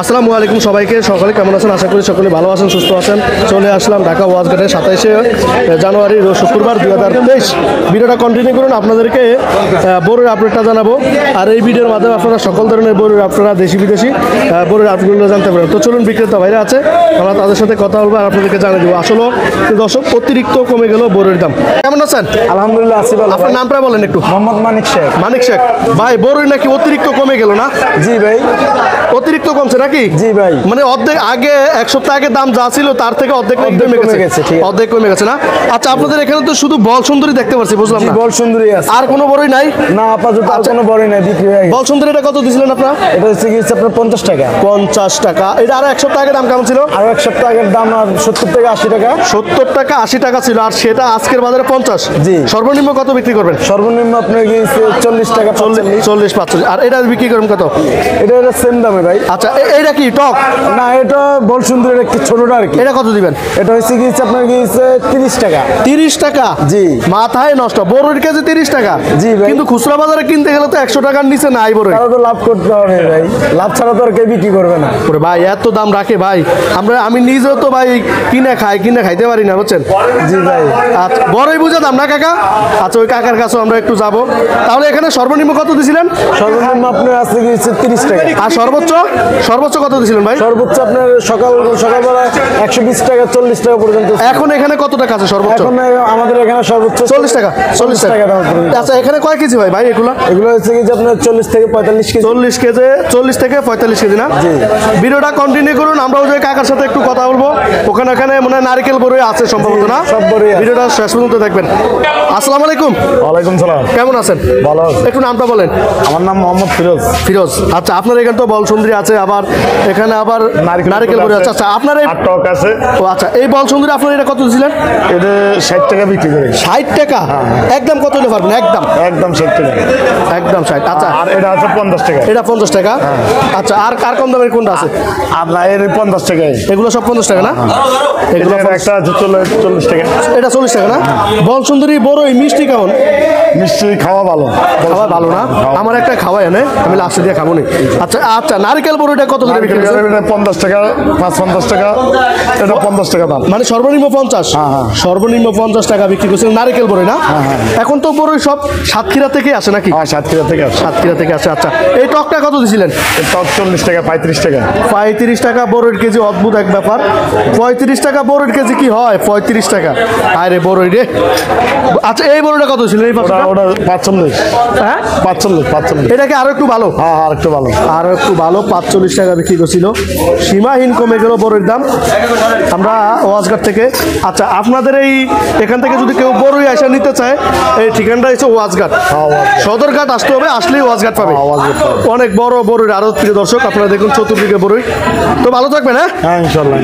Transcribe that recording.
আসসালামু আলাইকুম সবাইকে সকলে কেমন আছেন? আশা করি সকলে ভালো আছেন সুস্থ আছেন। চলে আসলাম ঢাকা ওয়াজঘাটে সাতাইশে জানুয়ারি শুক্রবার দুই হাজার তেইশ। ভিডিওটা কন্টিনিউ করুন আপনাদেরকে বড়ির আপডেটটা জানাব। আর এই ভিডিওর মাধ্যমে আপনারা সকল ধরনের বড়ির আপনারা দেশি বিদেশি বড়ির আপডেটগুলো জানতে পারেন তো চলুন বিক্রেতা বাইরে আছে আমরা তাদের সাথে কথা বলব আর আপনাদেরকে জানিয়ে দেবো। আসলে দর্শক অতিরিক্ত কমে গেল বড়ির দাম। কেমন আছেন? আলহামদুলিল্লাহ আছি ভালো। আপনার নামটা বলেন একটু। মোহাম্মদ মানিক শেখ। মানিক শেখ। ভাই বড়ির নাকি অতিরিক্ত কমে গেল না? জি ভাই। অতিরিক্ত কমছে নাকি? জি ভাই। মানে অর্ধেক আগে এক সপ্তাহ আগে দাম যা ছিল তার থেকে অর্ধেক অর্ধেক কমে গেছে। অর্ধেক কমে গেছে না? আচ্ছা আপনাদের এখানে তো শুধু বল সুন্দরী দেখতে পাচ্ছি বুঝলাম না। বল সুন্দরী আছে। আর কোনো বড়ই নাই? না আপাতত আর কোনো বড়ই নাই বিক্রি হয়ে গেছে। বল সুন্দরীটা কত দিছিলেন আপনারা? এটা হচ্ছে কি আপনার পঞ্চাশ টাকা। পঞ্চাশ টাকা। এটা আর এক সপ্তাহ আগে দাম কেমন ছিল? আর এক সপ্তাহ আগের দাম আর সত্তর থেকে আশি টাকা। সত্তর টাকা আশি টাকা ছিল আর সেটা আজকের বাজারে পঞ্চাশ। জি। সর্বনিম্ন কত বিক্রি করবেন? সর্বনিম্ন আপনার গিয়েছে চল্লিশ টাকা চল্লিশ চল্লিশ চল্লিশ পাঁচচল্লিশ। আর এটা বিক্রি করবেন কত? এটা এটা সেম দামে ভাই। আচ্ছা এ- এইটা কি টক? না এটা বল সুন্দরীর একটু ছোটটা আর কি। এটা কত দিবেন? এটা হচ্ছে কি আপনার গিয়েছে তিরিশ টাকা। তিরিশ টাকা? জি। মাথায় নষ্ট। বড়ির কেজি তিরিশ টাকা? জি। কিন্তু খুচরা বাজারে কিনতে গেলে তো একশো টাকার নিচে নাই তারা তো লাভ করতে হবে ভাই। লাভ ছাড়া তো আর কেউ বিক্রি করবে না। ওরে ভাই এত দাম রাখে ভাই। আমরা আমি নিজেও তো ভাই কিনে খাই কিনে খাইতে পারি না বুঝছেন? জি ভাই। আচ্ছা বড়ই বুঝে দাম না কাকা? আচ্ছা ওই কাকার কাছেও আমরা একটু যাব। তাহলে এখানে সর্বনিম্ন কত দিছিলেন? সর্বনিম্ন আপনার আছে কি তিরিশ টাকা। আর সর্বোচ্চ? সর্বোচ্চ কত দিছিলেন ভাই? সর্বোচ্চ আপনার সকাল সকালবেলা একশো বিশ টাকা চল্লিশ টাকা পর্যন্ত এখন এখানে কত টাকা আছে সর্বোচ্চ? এখন আমাদের এখানে সর্বোচ্চ চল্লিশ টাকা চল্লিশ টাকা। আচ্ছা এখানে কয় কেজি ভাই? ভাই এগুলো? এগুলো হচ্ছে কি যে আপনার চল্লিশ থেকে পঁয়তাল্লিশ কেজি। চল্লিশ কেজি চল্লিশ থেকে পঁয়তাল্লিশ কেজি না? জি। ভিডিওটা কন্টিনিউ করুন আমরাও যে কাকার সাথে একটু কথা বলব ওখানে ওখানে মনে হয় নারকেল বড়ই আছে সম্ভবত না? সব বড়ই। ভিডিওটা শেষ পর্যন্ত দেখবেন। আসসালামু আলাইকুম। ওয়ালাইকুম সালাম। কেমন আছেন? ভালো। একটু নামটা বলেন। আমার নাম মোহাম্মদ ফিরোজ। ফিরোজ। আচ্ছা আপনার এখানে তো বল সুন্দরী আছে আবার এখানে আবার নারকেল বড়ি আছে। আচ্ছা আপনার এই টক আছে। ও আচ্ছা এই বল সুন্দরী আপনার এটা কত দিয়েছিলেন এটা ষাট টাকা বিক্রি করে। ষাট টাকা? একদম কত হলে পারবেন? একদম? একদম ষাট টাকা। একদম ষাট আচ্ছা। আর এটা আছে পঞ্চাশ টাকা। এটা পঞ্চাশ টাকা? আচ্ছা আর কার কম দামের কোনটা আছে? আর না এর পঞ্চাশ টাকা। এগুলো সব পঞ্চাশ টাকা না? এগুলো একটা আছে চল্লিশ টাকা। এটা চল্লিশ টাকা না? বল সুন্দরী বড় এই মিষ্টি কেমন? মিষ্টি খাওয়া ভালো। খাওয়া ভালো না? আমার একটা খাওয়াই এনে আমি লাস্টে দিয়ে খাব নি। আচ্ছা আচ্ছা নারকেল বড়িটা কত করে বিক্রি করছেন? এটা পঞ্চাশ টাকা পাঁচ টাকা এটা পঞ্চাশ টাকা দাম। মানে সর্বনিম্ন পঞ্চাশ? হ্যাঁ। সর্বনিম্ন পঞ্চাশ টাকা বিক্রি করছেন নারকেল বড়ি না? এখন তো বড়ই সব সাতক্ষীরা থেকে আসে নাকি? হ্যাঁ সাতক্ষীরা থেকে আসে। সাতক্ষীরা থেকে আসে আচ্ছা। এই টকটা কত দিছিলেন? টক চল্লিশ টাকা পঁয়ত্রিশ টাকা। পঁয়ত্রিশ টাকা বড়ির কেজি অদ্ভুত এক ব্যাপার। পঁয়ত্রিশ টাকা বড়ির কেজি কি হয়? পঁয়ত্রিশ টাকা। আরে বড়ই রে। আচ্ছা এই বড়িটা কত ছিল এই পাঁচটা ওটা হ্যাঁ? পাঁচচল্লিশ পাঁচচল্লিশ। এটা কি আরও একটু ভালো? হ্যাঁ আর একটু ভালো। আরও একটু ভালো পাঁচচল্লিশ টাকা বিক্রি করছিল। সীমাহীন কমে গেল বড়ির দাম। আমরা ওয়াজঘাট থেকে আচ্ছা আপনাদের এই এখান থেকে যদি কেউ বড়ই আসা নিতে চায় এই ঠিকানাটা হচ্ছে ওয়াজঘাট। হ্যাঁ, সদরঘাট আসতে হবে আসলেই ওয়াজঘাট পাবে। হ্যাঁ, ওয়াজঘাট। অনেক বড় বড়ির আরও প্রিয় দর্শক আপনারা দেখুন চতুর্দিকে বড়ই তো ভালো থাকবেন হ্যাঁ? হ্যাঁ ইনশাল্লাহ।